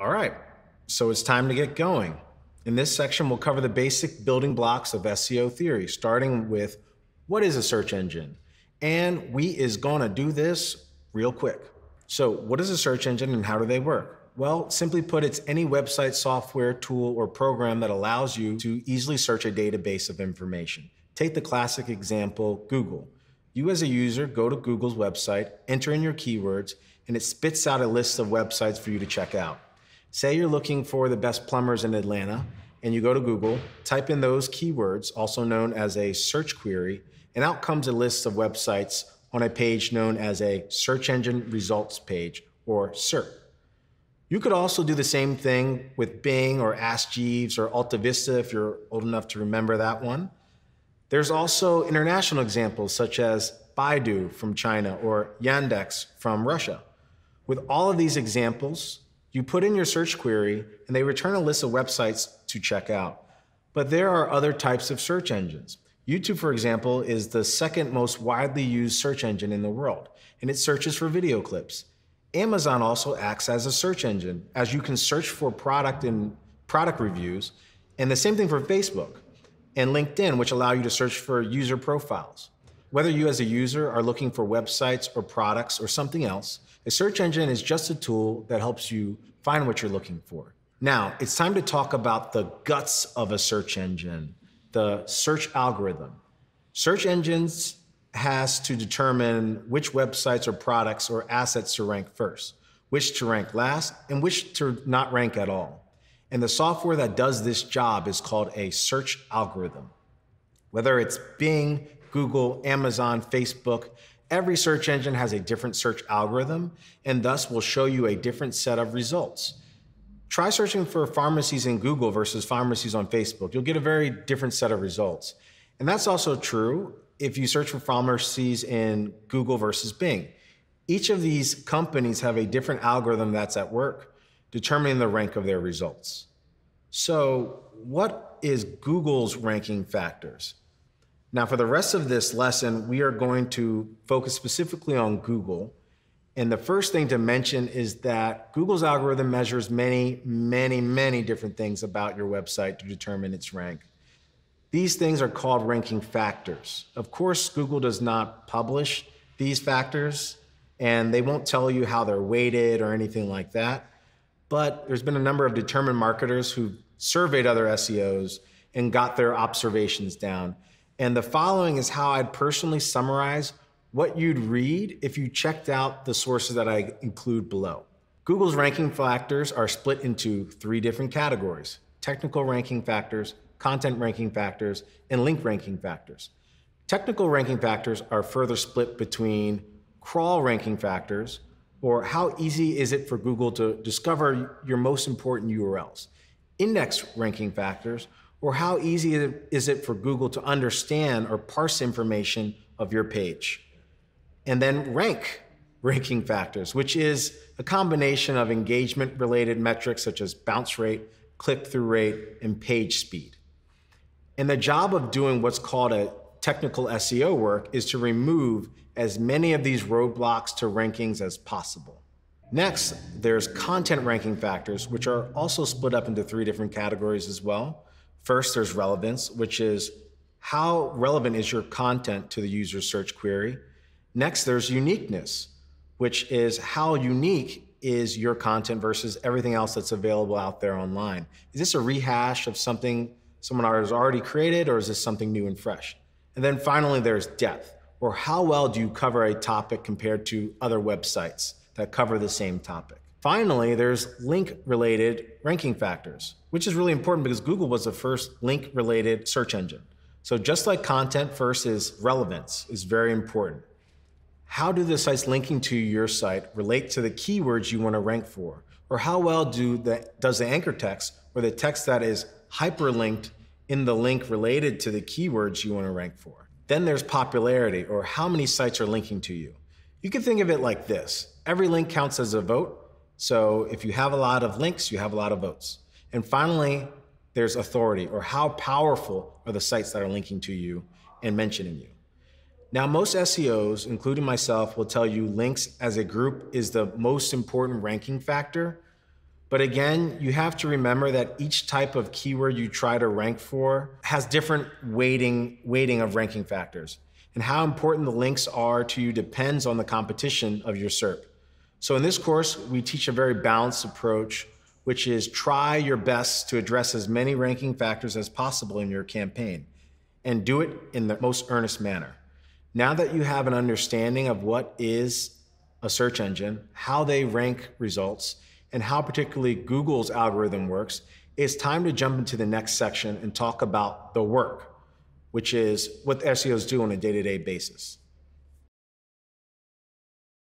All right, so it's time to get going. In this section, we'll cover the basic building blocks of SEO theory, starting with what is a search engine? And we is gonna do this real quick. So, what is a search engine and how do they work? Well, simply put, it's any website, software, tool, or program that allows you to easily search a database of information. Take the classic example Google. You, as a user, go to Google's website, enter in your keywords, and it spits out a list of websites for you to check out. Say you're looking for the best plumbers in Atlanta, and you go to Google, type in those keywords, also known as a search query, and out comes a list of websites on a page known as a search engine results page, or SERP. You could also do the same thing with Bing or Ask Jeeves or AltaVista if you're old enough to remember that one. There's also international examples such as Baidu from China or Yandex from Russia. With all of these examples, you put in your search query and they return a list of websites to check out. But there are other types of search engines. YouTube, for example, is the second most widely used search engine in the world, and it searches for video clips. Amazon also acts as a search engine, as you can search for product and product reviews, and the same thing for Facebook and LinkedIn, which allow you to search for user profiles. Whether you as a user are looking for websites or products or something else, a search engine is just a tool that helps you find what you're looking for. Now, it's time to talk about the guts of a search engine, the search algorithm. Search engines has to determine which websites or products or assets to rank first, which to rank last, and which to not rank at all. And the software that does this job is called a search algorithm. Whether it's Bing, Google, Amazon, Facebook, every search engine has a different search algorithm and thus will show you a different set of results. Try searching for pharmacies in Google versus pharmacies on Facebook. You'll get a very different set of results. And that's also true if you search for pharmacies in Google versus Bing. Each of these companies have a different algorithm that's at work determining the rank of their results. So, what is Google's ranking factors? Now, for the rest of this lesson, we are going to focus specifically on Google. And the first thing to mention is that Google's algorithm measures many, many, many different things about your website to determine its rank. These things are called ranking factors. Of course, Google does not publish these factors, and they won't tell you how they're weighted or anything like that. But there's been a number of determined marketers who surveyed other SEOs and got their observations down. And the following is how I'd personally summarize what you'd read if you checked out the sources that I include below. Google's ranking factors are split into three different categories technical ranking factors, content ranking factors, and link ranking factors. Technical ranking factors are further split between crawl ranking factors, or how easy is it for Google to discover your most important URLs, index ranking factors, or how easy is it for Google to understand or parse information of your page. And then rank ranking factors, which is a combination of engagement related metrics such as bounce rate, click through rate, and page speed. And the job of doing what's called a technical SEO work is to remove as many of these roadblocks to rankings as possible. Next, there's content ranking factors, which are also split up into three different categories as well. First, there's relevance, which is how relevant is your content to the user's search query. Next, there's uniqueness, which is how unique is your content versus everything else that's available out there online. Is this a rehash of something someone has already created, or is this something new and fresh? And then finally, there's depth, or how well do you cover a topic compared to other websites that cover the same topic? Finally, there's link related ranking factors, which is really important because Google was the first link related search engine. So just like content, first is relevance is very important. How do the sites linking to your site relate to the keywords you want to rank for? Or how well do the, does the anchor text or the text that is hyperlinked in the link related to the keywords you want to rank for. Then there's popularity or how many sites are linking to you. You can think of it like this every link counts as a vote. So if you have a lot of links, you have a lot of votes. And finally, there's authority or how powerful are the sites that are linking to you and mentioning you. Now, most SEOs, including myself, will tell you links as a group is the most important ranking factor But again, you have to remember that each type of keyword you try to rank for has different weighting, weighting of ranking factors. And how important the links are to you depends on the competition of your SERP. So in this course, we teach a very balanced approach, which is try your best to address as many ranking factors as possible in your campaign and do it in the most earnest manner. Now that you have an understanding of what is a search engine, how they rank results, and how particularly Google's algorithm works, it's time to jump into the next section and talk about the work, which is what SEOs do on a day to day basis.